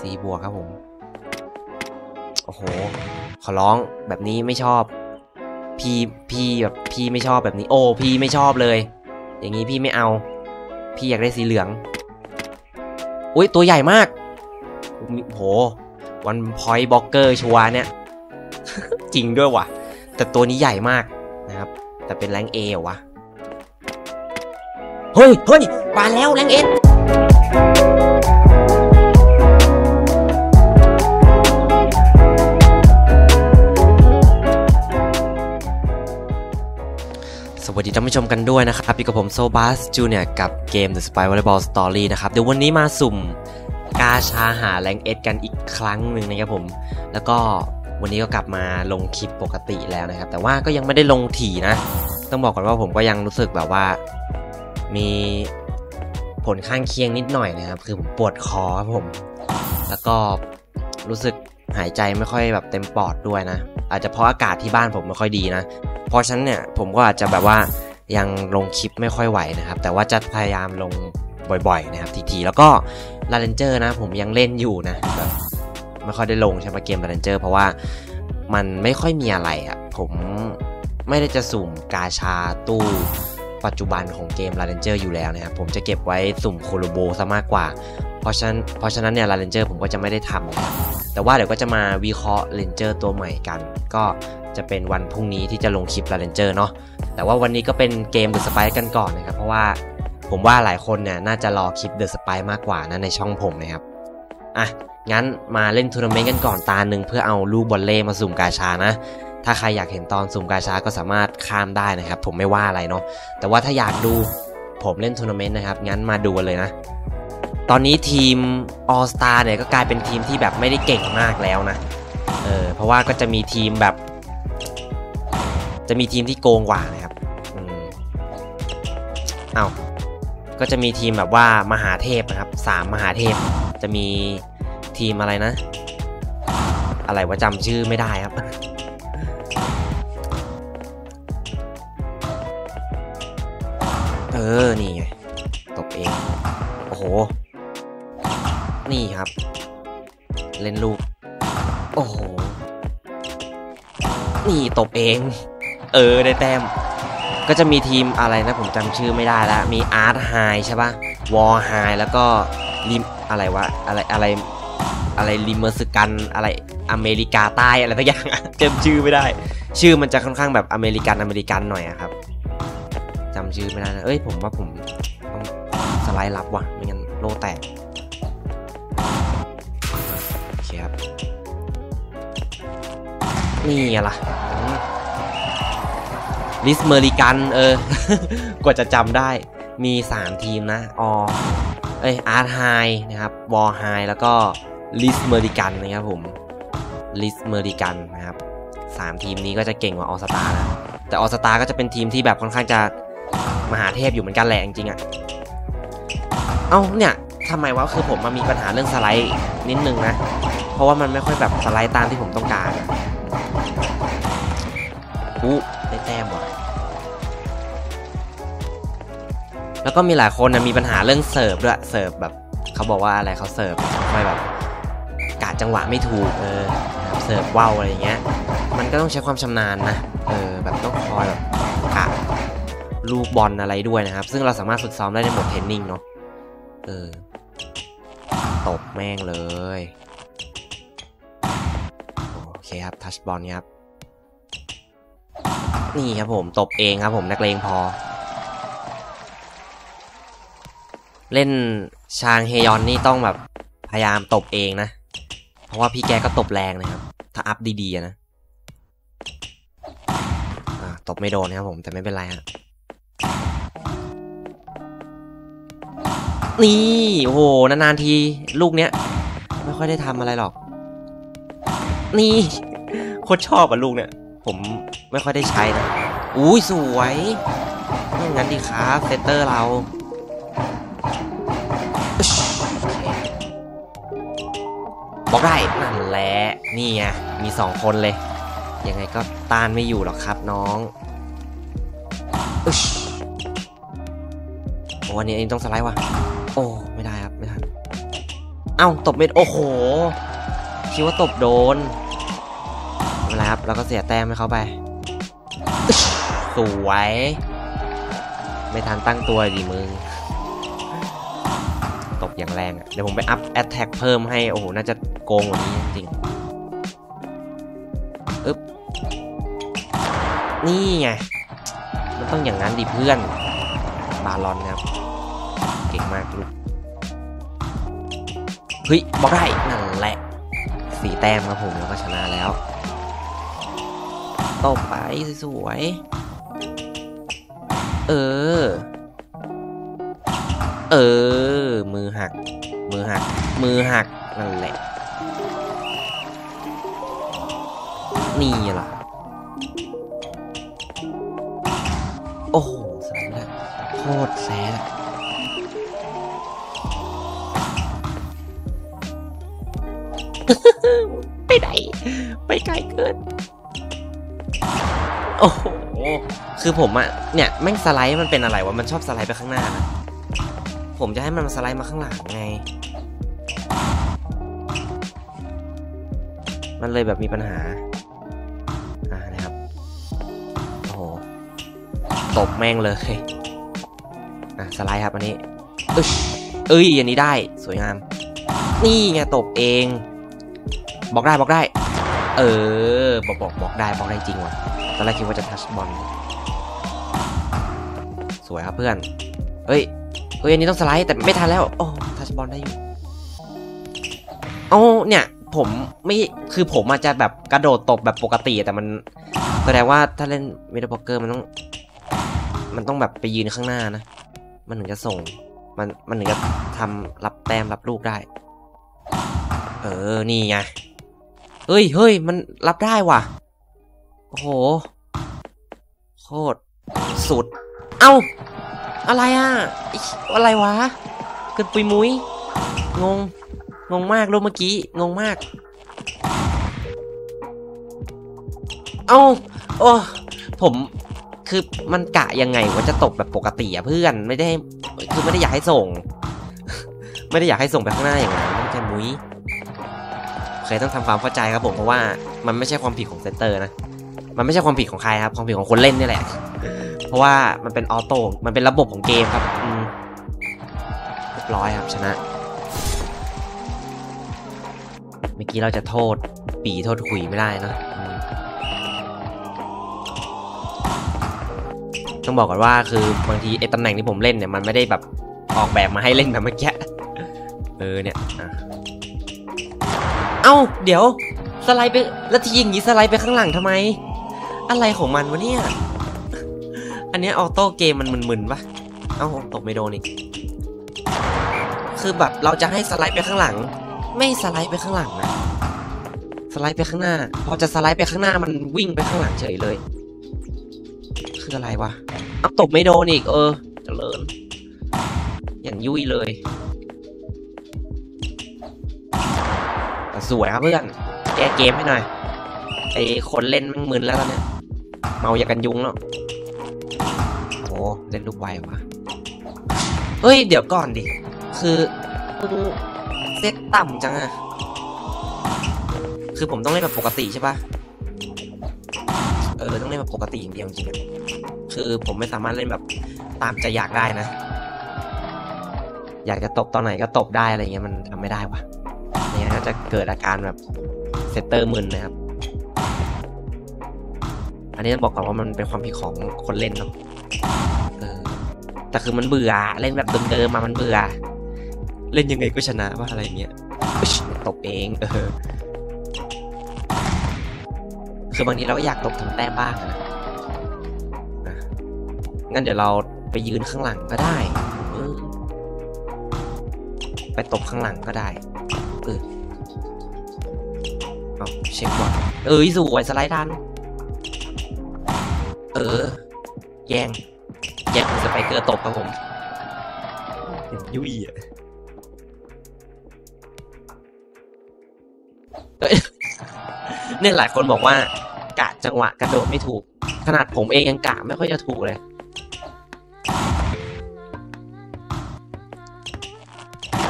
สีบวกครับผม โอ้โห ขอร้องแบบนี้ไม่ชอบ พี่พี่แบบพี่ไม่ชอบแบบนี้ โอ้พี่ไม่ชอบเลย อย่างนี้พี่ไม่เอา พี่อยากได้สีเหลือง อุ้ยตัวใหญ่มาก โห วันพอยต์บล็อกเกอร์ชัวเนี่ย จริงด้วยว่ะ แต่ตัวนี้ใหญ่มากนะครับ แต่เป็นแรงเอวะเฮ้ยเฮ้ยบาแล้วแรงเอ วัสดีท่านผู้ชมกันด้วยนะครับอยู่กับผมโซบัสจูเนียกับเกม The Spy Volleyball Story นะครับ เดี๋ยววันนี้มาสุ่มกาชาหาแรงเอ็ดกันอีกครั้งหนึ่งนะครับผม แล้วก็วันนี้ก็กลับมาลงคลิปปกติแล้วนะครับ แต่ว่าก็ยังไม่ได้ลงถี่นะ ต้องบอกก่อนว่าผมก็ยังรู้สึกแบบว่า มีผลข้างเคียงนิดหน่อยนะครับ คือผมปวดคอครับผม แล้วก็รู้สึกหายใจไม่ค่อยแบบเต็มปอดด้วยนะ อาจจะเพราะอากาศที่บ้านผมไม่ค่อยดีนะ เพราะฉะนั้นเนี่ยผมก็อาจจะแบบว่ายังลงคลิปไม่ค่อยไหวนะครับ แต่ว่าจะพยายามลงบ่อยๆนะครับทีๆแล้วก็ LINE Ranger นะ ผมยังเล่นอยู่นะแบบไม่ค่อยได้ลงใช่ไหมเกม LINE Ranger เพราะว่ามันไม่ค่อยมีอะไรอะ่ะผมไม่ได้จะสุ่มกาชาตู้ ปัจจุบันของเกม LINE Ranger อยู่แล้วนะครับ ผมจะเก็บไว้สุ่ม collab ซะมากกว่า เพราะฉะนั้นเพราะฉะนั้นเนี่ย LINE Ranger ผมก็จะไม่ได้ทำแต่ว่าเดี๋ยวก็จะมาวิเคราะห์ Ranger ตัวใหม่กัน ก็จะเป็นวันพรุ่งนี้ที่จะลงคลิป LINE Ranger เนาะแต่ว่าวันนี้ก็เป็นเกม The Spy กันก่อนนะครับเพราะว่าผมว่าหลายคนเนี่ยน่าจะรอคลิป The Spy มากกว่านะในช่องผมนะครับอะงั้นมาเล่นทัวร์นาเมนต์กันก่อนตาหนึ่งเพื่อเอาลูกวอลเลย์มาสุ่มกาชานะ ถ้าใครอยากเห็นตอนสุ่มกาชาก็สามารถข้ามได้นะครับ ผมไม่ว่าอะไรเนาะแต่ว่าถ้าอยากดูผมเล่นทัวร์นาเมนต์นะครับ งั้นมาดูกันเลยนะ ตอนนี้ทีม All Star เนี่ยก็กลายเป็นทีมที่แบบไม่ได้เก่งมากแล้วนะเออเพราะว่าก็จะมีทีมแบบ จะมีทีมที่โกงกว่านะครับอืมเอาก็จะมีทีมแบบว่ามหาเทพนะครับสามมหาเทพจะมีทีมอะไรนะ อะไรว่าจำชื่อไม่ได้ครับ เออ นี่ไง ตบเอง โอ้โห นี่ครับ เล่นลูก โอ้โห นี่ตบเอง เออ ได้แต้ม ก็จะมีทีมอะไรนะ ผมจำชื่อไม่ได้แล้ว มีอาร์ตไฮใช่ปะวอลไฮแล้วก็ริมอะไรวะ อะไรอะไรอะไรริมเมอร์สกันอะไรอเมริกาใต้อะไรทักอย่างจำชื่อไม่ได้ ชื่อมันจะค่อนข้างแบบอเมริกันอเมริกันหน่อยครับ จำชื่อไม่ได้นะ เอ้ยผมว่าผมต้องสไลด์รับว่ะไม่งั้นโลแตกโอเคครับ นี่ไงล่ะลิสเมอริกัน เออ กว่าจะจำได้มี 3 ทีมนะอเอ้ยอาร์ตไฮนะครับ วอลไฮแล้วก็ลิสเมอริกันนะครับผมลิสเมอริกันนะครับ 3 ทีมนี้ก็จะเก่งกว่าออสตานะ แต่ออสตาก็จะเป็นทีมที่แบบค่อนข้างจะ มหาเทพอยู่เหมือนกันแหละจริงๆอะ่ะเอ้าเนี่ยทำไมวะคือผมมามีปัญหาเรื่องสไลด์นิดนึงนะ เพราะว่ามันไม่ค่อยแบบสไลด์ตามที่ผมต้องการอู้ได้แต้มว่ะแล้วก็มีหลายคนนะมีปัญหาเรื่องเสิร์ฟด้วยเสิร์ฟแบบเขาบอกว่าอะไรเขาเสิร์ฟไม่แบบกาดจังหวะไม่ถูกเออเสิร์ฟว่าวอะไรเงี้ยมันก็ต้องใช้ความชำนาญนะเออแบบต้องคอยแบบ ลูกบอลอะไรด้วยนะครับ ซึ่งเราสามารถฝึกซ้อมได้ในโหมดเทรนนิ่งเนาะเออตบแม่งเลยโอเคครับทัชบอลครับนี่ครับผมตบเองครับผมนักเลงพอ เล่นชางเฮยอนนี่ต้องแบบพยายามตบเองนะ เพราะว่าพี่แกก็ตบแรงนะครับ ถ้าอัพดีๆนะตบไม่โดนนะครับผมแต่ไม่เป็นไรฮะ นี่โอ้โหนานๆทีลูกเนี้ย ไม่ค่อยได้ทำอะไรหรอก นี่โคตรชอบอะลูกเนี่ยผมไม่ค่อยได้ใช้นะอุ้ยสวยไม่งั้นดีครับเซตเตอร์เราบอกได้นั่นแหละนี่ไงมีสองคนเลย ยังไงก็ต้านไม่อยู่หรอกครับน้องอึชวันนี้เองต้องสไลด์ว่ะ โอ้ไม่ได้ครับไม่ทันเอ้าตบไม่โอ้โหคิดว่าตบโดนไม่ไรครับเราก็เสียแต้มให้เขาไป สวย ไม่ทันตั้งตัวดิมึงตบอย่างแรงเดี๋ยวผมไป up attack เพิ่มให้ โอ้โห น่าจะโกงกว่านี้จริงอึ๊บ นี่ไง มันต้องอย่างนั้นดิเพื่อน บาลอนครับ ฮ้ยบอกได้นั่นแหละสีแต้มครับผมแล้วก็ชนะแล้วตบไปสวยเออ เออ มือหัก มือหัก มือหัก นั่นแหละ นี่ล่ะ โอ้โหสามแล้วโคตรแซ่บ ไกลเกินโอ้โหคือผมอะเนี่ยแม่งสไลด์มันเป็นอะไรวะมันชอบสไลด์ไปข้างหน้านะผมจะให้มันสไลด์มาข้างหลังไง มันเลยแบบมีปัญหาอ่านะครับโอ้โหตบแม่งเลยอะสไลด์ครับอันนี้อึชเอ้ยอันนี้ได้สวยงาม นี่ไงตบเอง บอกได้บอกได้ เออบอกบอกบอกได้บอกได้จริงว่ะตอนแรกคิดว่าจะทัชบอลสวยครับเพื่อนเฮ้ยเฮ้ยอันนี้ต้องสไลด์แต่ไม่ทันแล้วโอ้ touch ball ได้อยู่เอ้เนี่ยผมไม่คือผมอาจจะแบบกระโดดตบแบบปกติแต่มันแสดงว่าถ้าเล่น middle blocker มันต้อง มันต้องแบบไปยืนข้างหน้านะ มันถึงจะส่ง มันมันถึงจะทำรับแต้มรับลูกได้ เออ นี่ไง เฮ้ยเฮ้ยมันรับได้ว่ะ โอ้โห โคตร สุด เอ้า อะไรอะ อะไรวะ เกินปุยมุ้ย งง งงมากรูปเมื่อกี้ งงมาก เอ้า โอ้ผมคือมันกะยังไงว่าจะตบแบบปกติอะเพื่อนไม่ได้คือไม่ได้อยากให้ส่ง ไม่ได้อยากให้ส่งไปข้างหน้าอย่างนั้นไม่ใช่มุ้ย โอเคต้องทำความเข้าใจครับผมเพราะว่ามันไม่ใช่ความผิดของ center นะ มันไม่ใช่ความผิดของใครครับความผิดของคนเล่นนี่แหละ เพราะว่ามันเป็น auto มันเป็นระบบของเกมครับอืมเรียบร้อยครับชนะ เมื่อกี้เราจะโทษปีโทษขุยไม่ได้นะต้องบอกก่อนว่าคือบางทีไอ้ตำแหน่งที่ผมเล่นเนี่ยมันไม่ได้แบบออกแบบมาให้เล่นแบบเมื่อกี้เออเนี่ยอะาเดี๋ยวสไลด์ไปแล้วทีอย่างนี้สไลด์ไปข้างหลังทำไม อะไรของมันวะเนี่ย อันเนี้ยออโต้เกมมันมึนๆปะเอ้าตกไม่โดนอีกคือแบบเราจะให้สไลด์ไปข้างหลัง ไม่สไลด์ไปข้างหลังนะสไลด์ไปข้างหน้า พอจะสไลด์ไปข้างหน้ามันวิ่งไปข้างหลังเฉยเลย คืออะไรวะเอาตบไม่โดนอีก เออเจริญอย่างยุ่ยเลย สวยครับเพื่อน แก้เกมให้หน่อย ไอ้คนเล่นมันมึนแล้วตอนเนี่ย เมาอยากกันยุงแล้วโอ้เล่นลูกไววะเฮ้ย เดี๋ยวก่อนดิ คือมึงเซตต่ำจังอะคือผมต้องเล่นแบบปกติใช่ปะเออ ต้องเล่นแบบปกติอย่างเดียวจริงคือผมไม่สามารถเล่นแบบตามใจอยากได้นะ อยากจะตบตอนไหนก็ตบได้อะไรเงี้ยมันทำไม่ได้วะเนี่ย ก็จะเกิดอาการแบบเซตเตอร์มึนนะครับ อันนี้ต้องบอกก่อนว่ามันเป็นความผิดของคนเล่นเนาะเออแต่คือมันเบื่อเล่นแบบเดิมๆมามันเบื่อ เล่นยังไงก็ชนะว่าอะไรเงี้ยตบเองเออคือบางทีเราก็อยากตบทำแต้มบ้างนะงั้นเดี๋ยวเราไปยืนข้างหลังก็ได้ ไปตบข้างหลังก็ได้เออ เอาเช็คก่อนเอ้ยสวยสไลด์ทันเออ แย่ง แย่งสไปเกอร์ตบครับผมยุ่ยอะเอ้ยเนี่ยหลายคนบอกว่ากะจังหวะกระโดดไม่ถูก ขนาดผมเองยังกะไม่ค่อยจะถูกเลย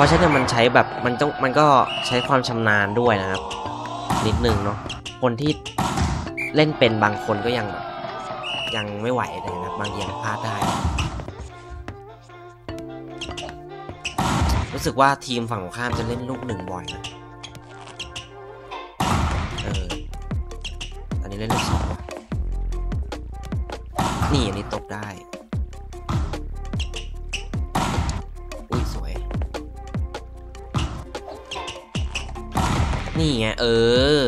ราะฉะนั้นมันใช้แบบมันต้องมันก็ใช้ความชำนาญด้วยนะครับ นิดนึงเนาะคนที่เล่นเป็นบางคนก็ยังแบบยังไม่ไหวเลยนะบางอย่างพลาดได้ รู้สึกว่าทีมฝั่งตรงข้ามจะเล่นลูกหนึ่งบ่อยนะเอออันนี้เล่นลูกสองนี่อันนี้ตกได้ นี่ไงเออ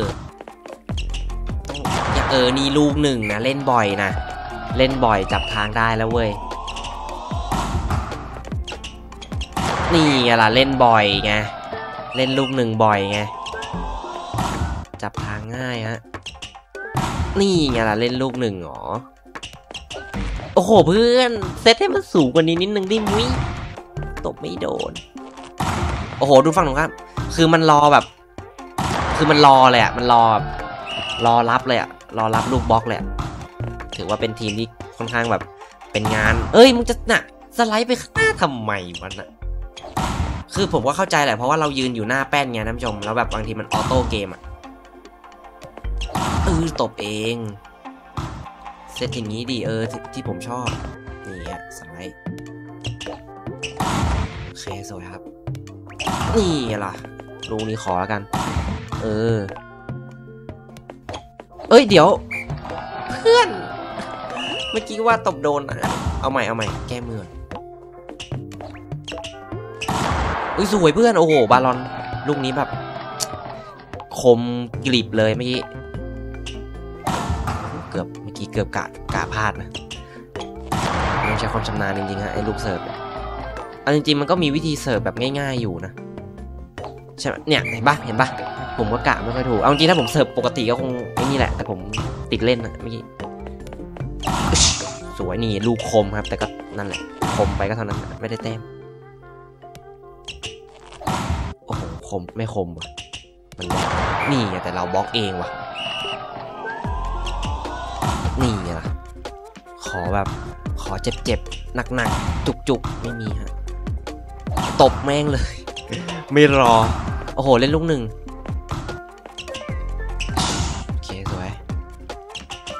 ต้องเออนี่ลูกหนึ่งนะเล่นบ่อยนะ เล่นบ่อยจับทางได้แล้วเว้ย นี่ไงล่ะเล่นบ่อยไง เล่นลูกหนึ่งบ่อยไง จับทางง่ายฮะ นี่ไงล่ะเล่นลูกหนึ่งหรอ โอ้โหเพื่อนเซตให้มันสูงกว่านี้นิดนึงดิมุ้ยตบไม่โดน โอ้โหดูฝั่งตรงข้ามคือมันรอแบบ คือมันรอเลยอะมันรอ รอรับเลยอะรอรับลูกบล็อกเลยถือว่าเป็นทีมที่ค่อนข้างแบบเป็นงาน เอ้ย มึงจะน่ะสไลด์ไปข้างหน้าทำไมมันอะคือผมก็เข้าใจแหละเพราะว่าเรายืนอยู่หน้าแป้นไงท่านผู้ชม แล้วแบบบางทีมันออโต้เกมอะเออตบเองเซตอย่างนี้ดีเออทที่ผมชอบ นี่ฮะสไลด์โอเคสวยครับ นี่ล่ะลูกนี้ขอแล้วกัน เออ เอ้ยเดี๋ยว เพื่อน เมื่อกี้ว่าตบโดนนะเอาใหม่เอาใหม่แก้มืออุ้ยสวยเพื่อนโอ้โหบาลอนลูกนี้แบบ คมกริบเลยเมื่อกี้เกือบเมื่อกี้เกือบกะกะพลาดนะต้องใช้ความชำนาญจริงๆฮะไอ้ลูกเสิร์ฟเนี่ยเอาจริงๆมันก็มีวิธีเสิร์ฟแบบง่าย ๆอยู่นะ ใช่ไหมเนี่ยเห็นปะเห็นปะผมก็กะไม่ค่อยถูก เอาจริงๆถ้าผมเสิร์ฟปกติก็คงไอ้นี่แหละ แต่ผมติดเล่นนะเมื่อกี้สวยนี่ลูกคมครับ แต่ก็นั่นแหละ คมไปก็เท่านั้นไม่ได้แต้มโอ้โหคมไม่คมว่ะมันนี่แต่เราบล็อกเองว่ะ นี่ไงล่ะขอแบบขอเจ็บๆหนักๆจุกๆ ไม่มีฮะตบแม่งเลย ไม่รอ โอ้โห เล่นลูกหนึ่งโอเคสวย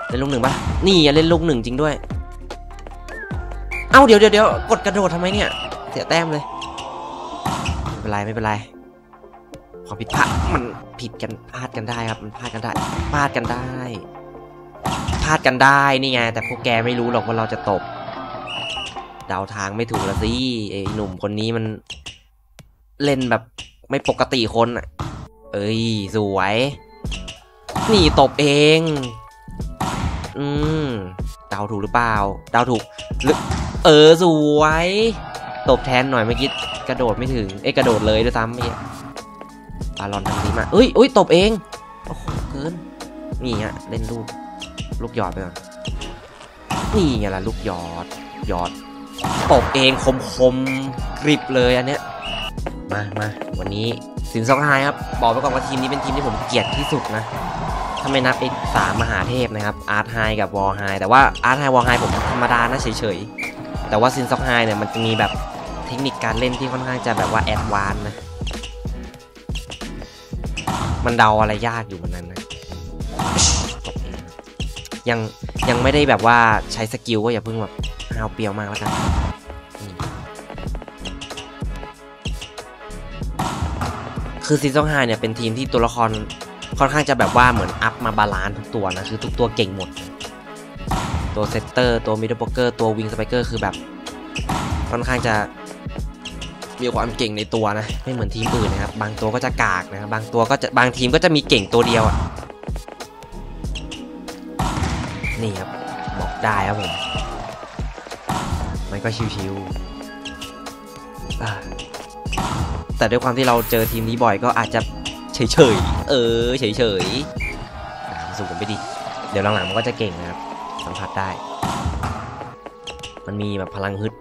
เล่นลูกหนึ่งปะนี่อะเล่นลูกหนึ่งจริงด้วย เอ้าเดี๋ยวเดี๋ยวเดี๋ยวกดกระโดดทำไมเนี่ย เสียแต้มเลย ไม่เป็นไรไม่เป็นไรความผิดพลาดมันผิดกันพลาดกันได้ครับ มันพลาดกันได้พลาดกันได้พลาดกันได้นี่ไง แต่พวกแกไม่รู้หรอกว่าเราจะตบเดาทางไม่ถูกละสิไอ้หนุ่มคนนี้มัน เล่นแบบไม่ปกติคนอะ เอ้ย สวย นี่ตบเอง อืมเดาถูกหรือเปล่าเดาถูกหรือเออ สวย ตบแทนหน่อยเมื่อกี้กระโดดไม่ถึง เอ้ยกระโดดเลยด้วยซ้ำเมื่อกี้บาลอนทำดีมากเอ้ยเอ้ยตบเอง โอ้โห เกิน นี่ฮะ เล่นลูก ลูกหยอดไปก่อน นี่ไงล่ะลูกหยอด หยอด ตบเองคมคมกริบเลยอันเนี้ย มามาวันนี้สินสองไฮครับ บอกไปก่อนว่าทีมนี้เป็นทีมที่ผมเกลียดที่สุดนะ ถ้าไม่นับไอ้สามมหาเทพนะครับ อาร์ตไฮกับวอลไฮแต่ว่าอาร์ตไฮวอลไฮผมธรรมดานะเฉยๆ แต่ว่าซินซ็อกไฮเนี่ยมันจะมีแบบเทคนิคการเล่นที่ค่อนข้างจะแบบว่า advance นะ มันเดาอะไรยากอยู่เหมือนกันนะตบเองยังยังไม่ได้แบบว่าใช้สกิลก็อย่าเพิ่งแบบห้าเปรียวมากแล้วกัน คือซีซั่น5เนี่ยเป็นทีมที่ตัวละครค่อนข้างจะแบบว่าเหมือนอัพมา balance ทุกตัวนะคือทุกตัวเก่งหมด ตัว setter ตัว middle blocker ตัว wing spiker คือแบบค่อนข้างจะมีความเก่งในตัวนะ ไม่เหมือนทีมอื่นนะครับ บางตัวก็จะกากนะครับบางตัวก็จะบางทีมก็จะมีเก่งตัวเดียวอะนี่ครับบอกได้ครับผมมันก็ชิวๆอ่า แต่ด้วยความที่เราเจอทีมนี้บ่อยก็อาจจะเฉยๆเออเฉยๆสามสูงไปดิ เดี๋ยวหลังๆมันก็จะเก่งนะครับ สัมผัสได้ มันมีแบบพลังฮึด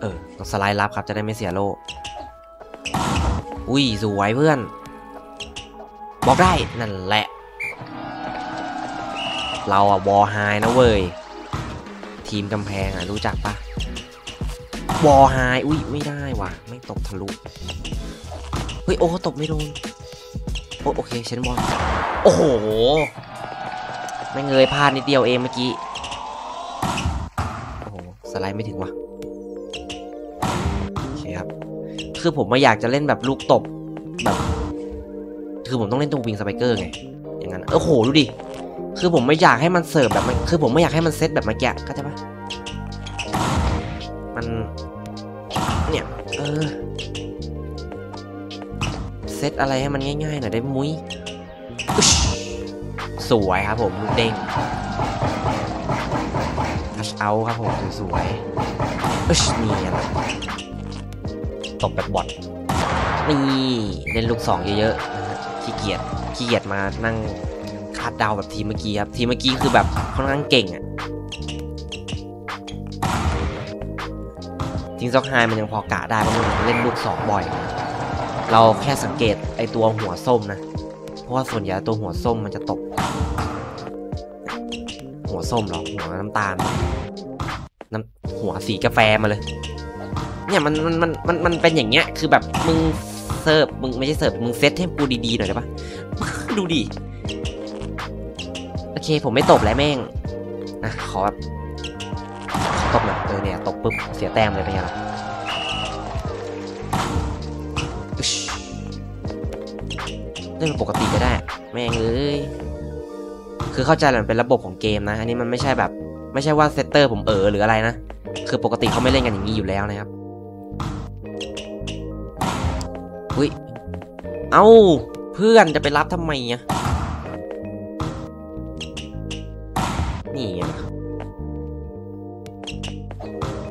เออต้องสไลด์รับครับจะได้ไม่เสียโลอุ้ยสวยเพื่อน บอกได้นั่นแหละ เราอะวอไฮนะเว้ย ทีมกำแพงอะรู้จักปะ วอลไฮอุ้ยไม่ได้ว่ะ ไม่ตบทะลุ เฮ้ย โอ้ตบไม่โดน โอ้โอเคเชนบอลโอ้โห ไม่เงยพลาดนิดเดียวเองเมื่อกี้ โอ้โห สไลด์ไม่ถึงว่ะ โอเคครับ คือผมไม่อยากจะเล่นแบบลูกตบ แบบ คือผมต้องเล่นตรงวิงสไปเกอร์ไง อย่างนั้น โอ้โห ดูดิ คือผมไม่อยากให้มันเสิร์ฟแบบมันคือผมไม่อยากให้มันเซตแบบเมื่อกี้เข้าใจปะ ออเซตอะไรให้มันง่ายๆหน่อยได้มุ้ยอึ๊ชสวยครับผมลูกเด้งทัชเอาครับผมสวยๆอึ๊ชนี่นะตบแบบบอทนี่เล่นลูกสองเยอะๆนะฮะขี้เกียจขี้เกียจมานั่งคาดเดาแบบทีมเมื่อกี้ครับ ทีมเมื่อกี้คือแบบค่อนข้างเก่งอะ จริงซ็อกไฮมันยังพอกะได้เพราะมันเล่นลูกสองบ่อย เราแค่สังเกตไอตัวหัวส้มนะ เพราะว่าส่วนใหญ่ตัวหัวส้มมันจะตก หัวส้มเหรอหัวน้ำตาลน้ำหัวสีกาแฟมาเลย เนี่ยมันมันมันมันมันเป็นอย่างเงี้ยคือแบบมึงเสิร์ฟมึงไม่ใช่เสิร์ฟมึงเซตให้กูดีๆหน่อยได้ปะดูดิโอเคผมไม่ตบแล้วแม่งนะขอแบบ อตบหน่อยเนี่ยตบปุ๊บเสียแต้มเลยเป็นไงล่ะอึ๊ชเล่นปกติก็ได้ แม่งเอ้ยคือเข้าใจแหละมันเป็นระบบของเกมนะ อันนี้มันไม่ใช่แบบ ไม่ใช่ว่าเซตเตอร์ผมเออหรืออะไรนะ คือปกติเขาไม่เล่นกันอย่างนี้อยู่แล้วนะครับอุ้ย เอาเพื่อนจะไปรับทำไมอะนี่ไงล่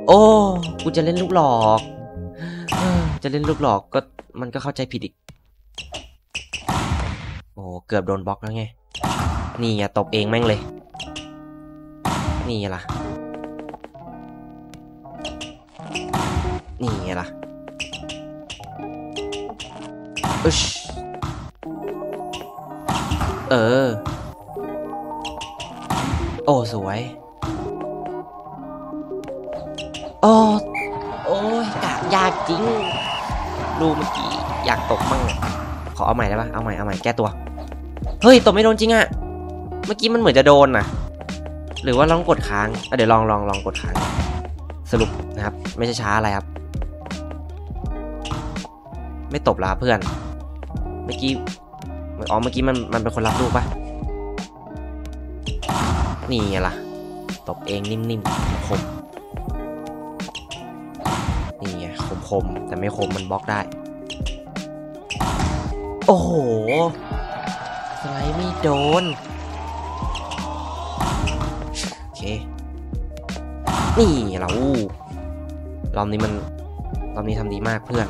โอ้กูจะเล่นลูกหลอกจะเล่นลูกหลอกก็มันก็เข้าใจผิดอีก โอ้เกือบโดนบล็อกแล้วไง นี่ไงตบเองแม่งเลย นี่ไงล่ะ นี่ไงล่ะอึชเออ โอ้ สวย โอ้โอ้ยกะยากจริง ดูเมื่อกี้อยากตกมั่งขอเอาใหม่ได้ปะเอาใหม่เอาใหม่แก้ตัว เฮ้ยตกไม่โดนจริงอะเมื่อกี้มันเหมือนจะโดนนะหรือว่าลองกดค้างเดี๋ยวลองลองลองกดค้าง สรุปนะครับ ไม่ใช่ช้าอะไรครับ ไม่ตบลาเพื่อน เมื่อกี้อ๋อเมื่อกี้มันมันเป็นคนรับลูกปะนี่ไงล่ะ ตบเองนิ่มๆคม ม แต่ไม่คมมันบล็อกได้ โอ้โห สไลด์ไม่โดน โอเค นี่เรารอบนี้มันรอบนี้ทำดีมากเพื่อน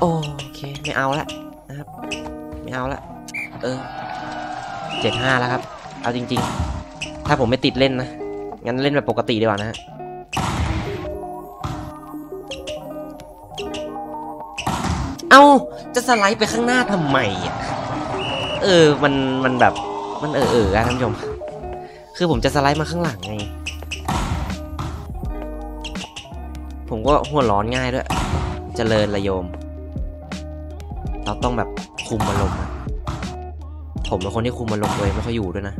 โอเค ไม่เอาละนะครับ ไม่เอาละ เออเจ็ดห้าแล้วครับ เอาจริง ๆ ถ้าผมไม่ติดเล่นนะ งั้นเล่นแบบปกติดีกว่านะฮะ เอาจะสไลด์ไปข้างหน้าทำไมอะ เออ มัน มันแบบ มันเออเอออะท่านผู้ชม คือผมจะสไลด์มาข้างหลังไง ผมก็หัวร้อนง่ายด้วยเจริญระโยม เราต้องแบบคุมอารมณ์ผมเป็นคนที่คุมอารมณ์ตัวเองไม่ค่อยอยู่ด้วยนะ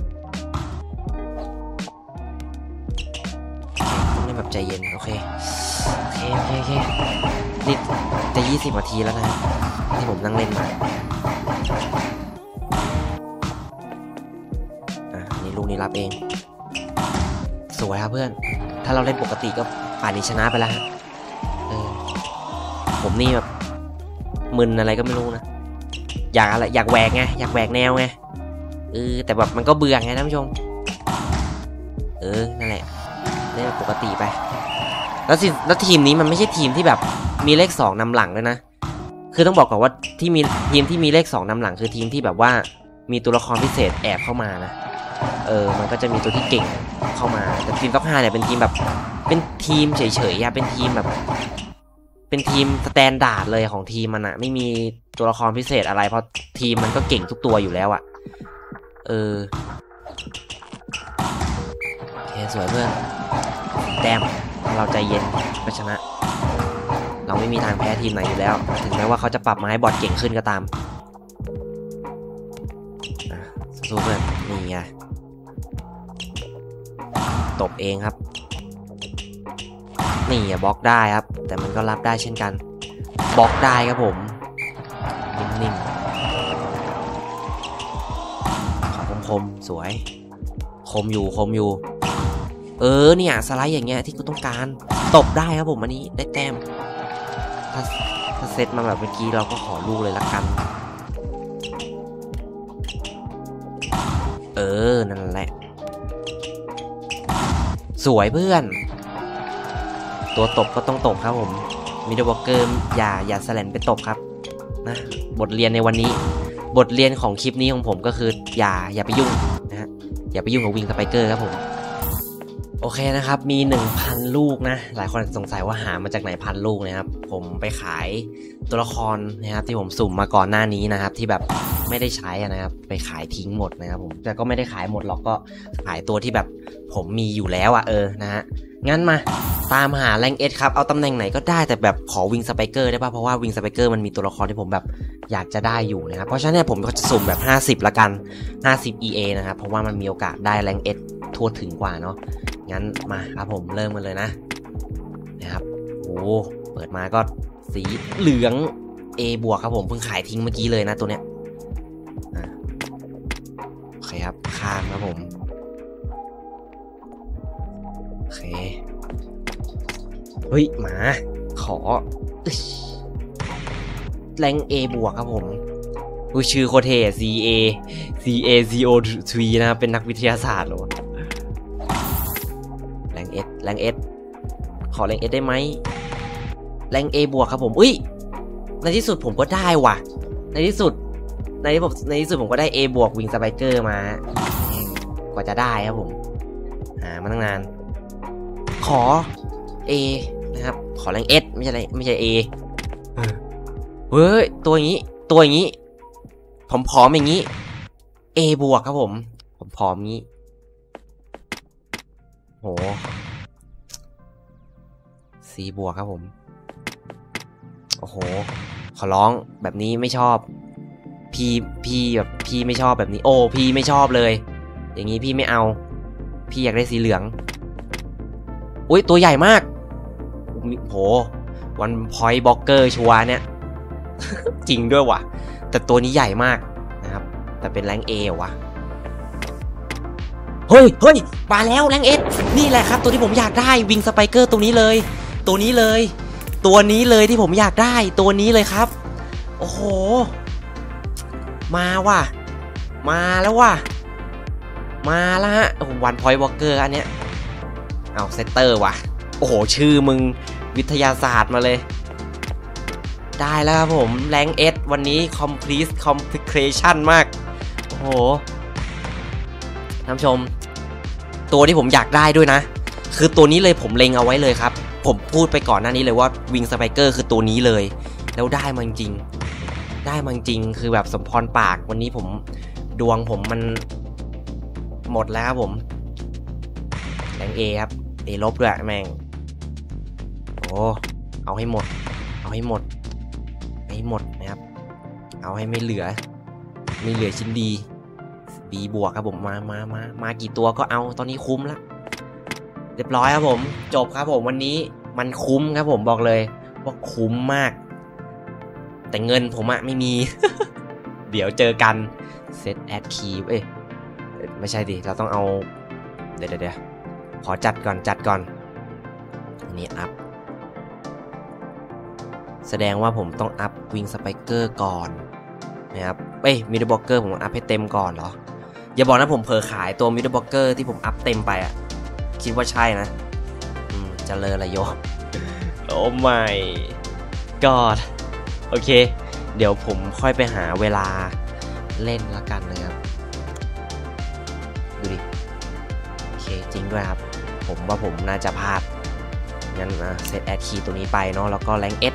ต้องแบบใจเย็น โอเค เคโอเคโอเคนี่จะยี่สิบนาทีแล้วนะที่ผมนั่งเล่นมาอะนี่ลูกนี้รับเอง สวยครับเพื่อน ถ้าเราเล่นปกติก็ป่านนี้ชนะไปแล้วเออผมนี่แบบมึนอะไรก็ไม่รู้นะ อยากอะไรอยากแหวกไงอยากแหวกแนวไงเออแต่แบบมันก็เบื่อไงท่านผู้ชม เออนั่นแหละเล่นปกติไป แล้วสิแล้วทีมนี้มันไม่ใช่ทีมที่แบบมีเลขสองนำหลังด้วยนะ คือต้องบอกก่อนว่าที่มีทีมที่มีเลขสองนำหลังคือทีมที่แบบว่ามีตัวละครพิเศษแอบเข้ามานะ เออ มันก็จะมีตัวที่เก่งเข้ามา แต่ทีมท็อปห้าเนี่ยเป็นทีมแบบ เป็นทีมเฉยๆอะเป็นทีมแบบ เป็นทีม standard เลยของทีมมันอะไม่มีตัวละครพิเศษอะไร เพราะทีมมันก็เก่งทุกตัวอยู่แล้วอะเออโอเคสวยเพื่อนแต้ม เราใจเย็นก็ชนะ เราไม่มีทางแพ้ทีมไหนอยู่แล้ว ถึงแม้ว่าเขาจะปรับมาให้บอทเก่งขึ้นก็ตามสู้เพื่อนนี่ไงตบเองครับ นี่อะบล็อกได้ครับ แต่มันก็รับได้เช่นกันบล็อกได้ครับผมนิ่มๆขอคมๆสวย คมอยู่คมอยู่ เออเนี่ยสไลด์อย่างเงี้ยที่กูต้องการตบได้ครับผมอันนี้ได้แต้มถ้าถ้าเซตมาแบบเมื่อกี้เราก็ขอลูกเลยละกัน เออนั่นแหละ สวยเพื่อน ตัวตบก็ต้องตบครับผมmiddle blocker อย่าอย่าแสลนไปตบครับนะบทเรียนในวันนี้ บทเรียนของคลิปนี้ของผมก็คือ อย่าอย่าไปยุ่งนะฮะอย่าไปยุ่งกับ wing spiker ครับผม โอเคนะครับ มี 1,000 ลูกนะ หลายคนสงสัยว่าหามาจากไหนพันลูกนะครับ ผมไปขายตัวละครนะครับที่ผมสุ่มมาก่อนหน้านี้นะครับ ที่แบบไม่ได้ใช้นะครับ ไปขายทิ้งหมดนะครับผม แต่ก็ไม่ได้ขายหมดหรอกก็ขายตัวที่แบบผมมีอยู่แล้วอะเออนะฮะ งั้นมาตามหา rank S ครับ เอาตำแหน่งไหนก็ได้แต่แบบขอ wing spiker ได้ป่ะ เพราะว่า wing spiker มันมีตัวละครที่ผมแบบอยากจะได้อยู่นะครับ เพราะฉะนั้นเนี่ยผมก็จะสุ่มแบบ 50 ละกัน 50 EA นะครับ เพราะว่ามันมีโอกาสได้ rank S ทั่วถึงกว่าเนาะ งั้นมาครับผมเริ่มกันเลยนะนะครับโอ้เปิดมาก็สีเหลือง A บวกครับผมเพิ่งขายทิ้งเมื่อกี้เลยนะตัวเนี้ยโอเคครับข้ามครับผมโอเคเฮ้ยหมาขออแรง A บวกครับผมชื่อโคเท C A C A C O 3 นะครับเป็นนักวิทยาศาสตร์เหรอ แรงเอสแรงเอสขอแรงเอสได้ไหมแรง A บวกครับผม อุ้ย ในที่สุดผมก็ได้ว่ะ ในที่สุด ในที่ผมในที่สุดผมก็ได้ A บวกวิงสไปเกอร์มา กว่าจะได้ครับผมหามาตั้งนาน ขอ A นะครับ ขอแรง S ไม่ใช่อะไรไม่ใช่ A เฮ้ย ตัวอย่างนี้ ตัวอย่างนี้ ผมผอมอย่างนี้ A บวกครับผม ผมผอมงี้ โห C บวกครับผม โอ้โห ขอร้องแบบนี้ไม่ชอบ พี่พี่แบบพี่ไม่ชอบแบบนี้ โอ้พี่ไม่ชอบเลย อย่างนี้พี่ไม่เอา พี่อยากได้สีเหลือง อุ้ยตัวใหญ่มากโหวันพอยต์บล็อกเกอร์ชัวเนี่ย จริงด้วยว่ะ แต่ตัวนี้ใหญ่มากนะครับ แต่เป็นแรงเอวะเฮ้ยเฮ้ยมาแล้ว rank S นี่แหละครับ ตัวที่ผมอยากได้ wing spiker ตัวนี้เลย ตัวนี้เลย ตัวนี้เลยที่ผมอยากได้ตัวนี้เลยครับ โอ้โห มาว่ะ มาแล้วว่ะ มาแล้วฮะ one point blocker อันเนี้ย เอา setter ว่ะ โอ้โห ชื่อมึงวิทยาศาสตร์มาเลย ได้แล้วครับผม rank S วันนี้ complete complication มาก โอ้โหท่านชม ตัวที่ผมอยากได้ด้วยนะ คือตัวนี้เลยผมเล็งเอาไว้เลยครับ ผมพูดไปก่อนหน้านี้เลยว่าวิงสไปเกอร์คือตัวนี้เลย แล้วได้มาจริง ได้มาจริงคือแบบสมพรปากวันนี้ผมดวงผมมันหมดแล้วครับผมแรงเอครับเอลบด้วยแม่งโอ้เอาให้หมด เอาให้หมดให้หมดนะครับ เอาให้ไม่เหลือ ไม่เหลือชิ้นดีบีบวกครับผมมามามามากี่ตัวก็เอาตอนนี้คุ้มละเรียบร้อยครับผม จบครับผมวันนี้ มันคุ้มครับผมบอกเลยว่าคุ้มมาก แต่เงินผมอะไม่มี เดี๋ยวเจอกันเซตแอดคีเอ้ยไม่ใช่ดิ เราต้องเอา เดี๋ยวเดี๋ยวขอจัดก่อนจัดก่อนนนี้อัพ แสดงว่าผมต้องอัพวิงสไปเกอร์ก่อนนะครับเอ้ยมิดเดิลบล็อกเกอร์ผมอัพให้เต็มก่อนเหรอ อย่าบอกนะผมเผลอขายตัวมิดเดิลบล็อกเกอร์ที่ผมอัพเต็มไปอะคิดว่าใช่นะ จะเลยอะโยโอ้ไม่กอดโอเค เดี๋ยวผมค่อยไปหาเวลาเล่นละกันนะครับ ดูดิ โอเค จริงด้วยครับ ผมว่าผมน่าจะพลาด งั้นเซตแอดคีย์ตัวนี้ไปเนาะแล้วก็ rank S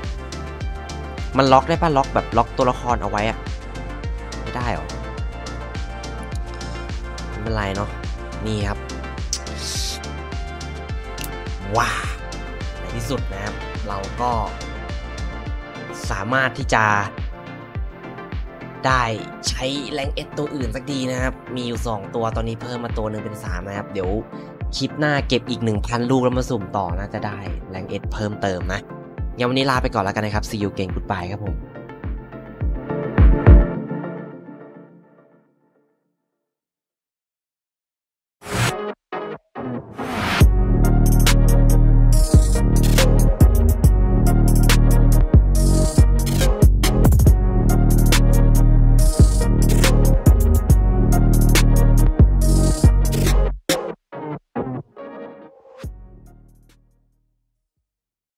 มันล็อกได้ป่ะ ล็อกแบบล็อกตัวละครเอาไว้อะไม่ได้หรอไม่เป็นไรเนาะนี่ครับ ว้าในที่สุดนะครับ เราก็สามารถที่จะได้ใช้แรงเอสตัวอื่นสักทีนะครับ มีอยู่ 2 ตัวตอนนี้เพิ่มมาตัวหนึ่งเป็น 3 นะครับ เดี๋ยวคลิปหน้าเก็บอีก 1,000 ลูกแล้วมาสุ่มต่อน่าจะได้แรงเอสเพิ่มเติมนะงั้นวันนี้ลาไปก่อนแล้วกันนะครับ see you again goodbye ครับผม